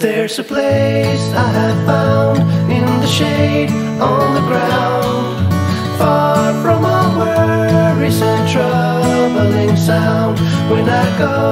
There's a place I have found in the shade on the ground, far from all worries and troubling sound. When I go.